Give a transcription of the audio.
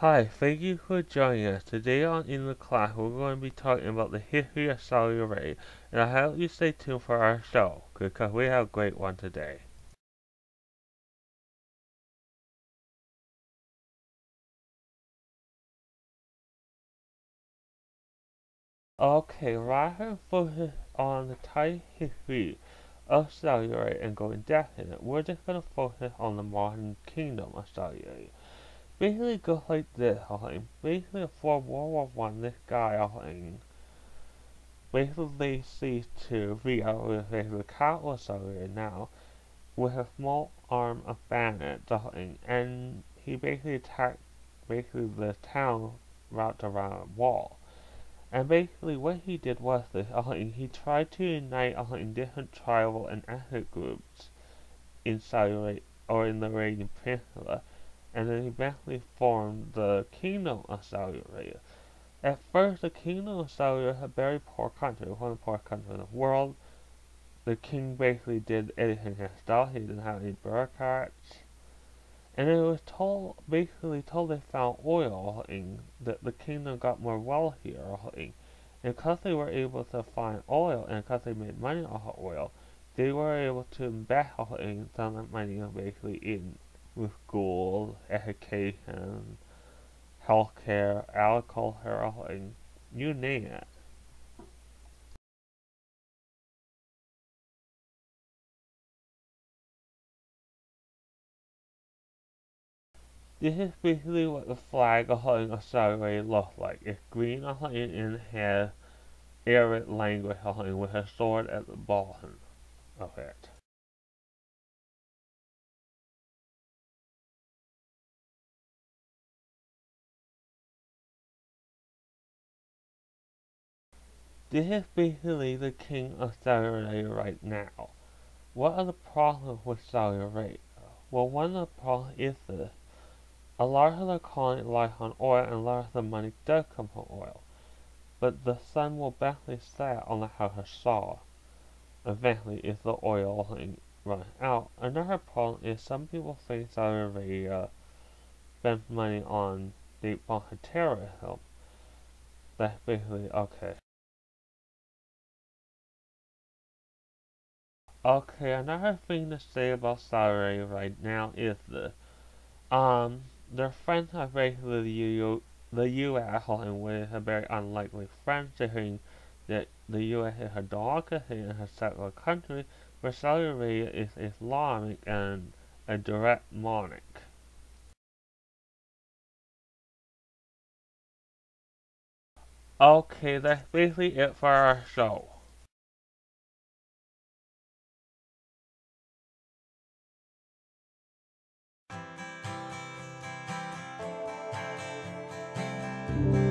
Hi, thank you for joining us. Today on In the Class, we're going to be talking about the history of Saudi Arabia, and I hope you stay tuned for our show, because we have a great one today. Okay, rather focus on the tight history of Saudi Arabia and going depth in it, we're just going to focus on the modern kingdom of Saudi Arabia basically goes like this, okay? Basically, before World War One, this guy, okay, basically sees to Rio with the capital Saudi now with a small arm of bandits, okay, and he basically attacked basically the town wrapped around a wall. And basically what he did was this, he tried to unite okay, different tribal and ethnic groups in Saudi or in the Arabian Peninsula and then eventually formed the Kingdom of Saudi Arabia. At first, the Kingdom of Saudi Arabia was a very poor country, one of the poorest countries in the world. The king basically did anything himself. He didn't have any bureaucrats. And it was told, basically told they found oil, and that the kingdom got more wealthier, and because they were able to find oil, and because they made money off of oil, they were able to invest in some money basically in with schools, education, healthcare, alcohol, and you name it. This is basically what the flag of Saudi looks like. It's green and has Arabic language with a sword at the bottom of it. This is basically the king of Saudi Arabia right now. What are the problems with Saudi Arabia? Well, one of the problems is this. A lot of the economy relies on oil and a lot of the money does come from oil. But the sun will eventually set on the house of Saud. Eventually, if the oil runs out. Another problem is some people think Saudi Arabia spends money on the bunch of terrorism. That's basically okay. Okay, another thing to say about Saudi right now is the um their friends are basically the U the US and with a very unlikely friend saying that the US is a democracy and a secular country, where Saudi Arabia is Islamic and a direct monarch. Okay, that's basically it for our show. Amen.